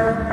Thank